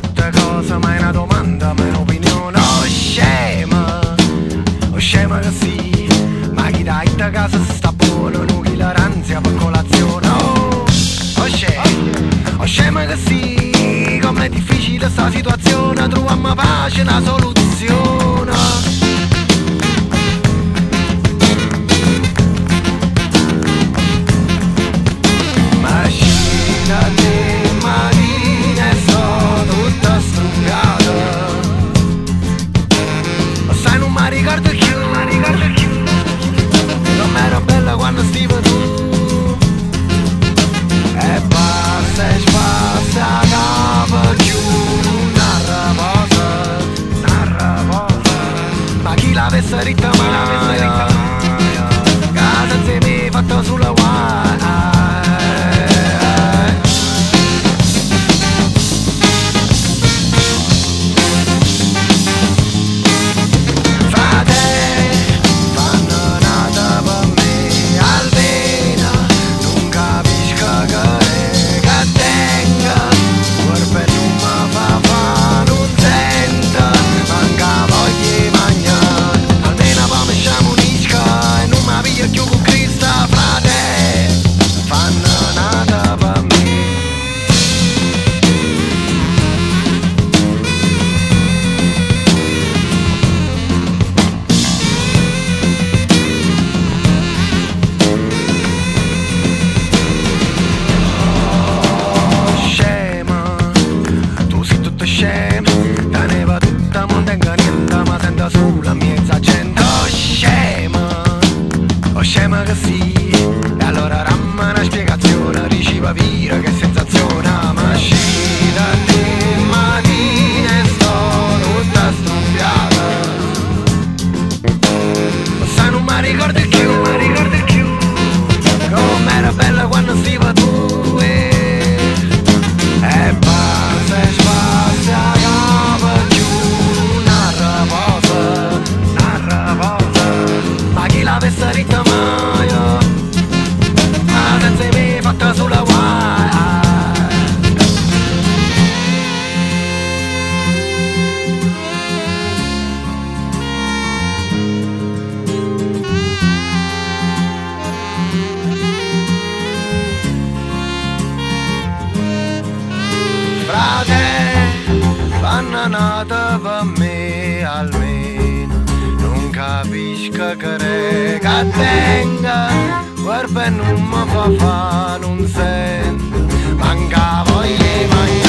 tutte cose, ma è una domanda, ma è un'opinione. Oh, scema, oh, scema che sì, ma chi dai da casa sta buono, non chi la ranzia per colazione, oh, oh scema, oh scema che sì, com'è difficile sta situazione, troviamo pace, una soluzione. becerita ma Una becerita ma Casa mi fatto sulla visca care ca tenga Vorbe nu mă fa fa, nu sent Manca voie mai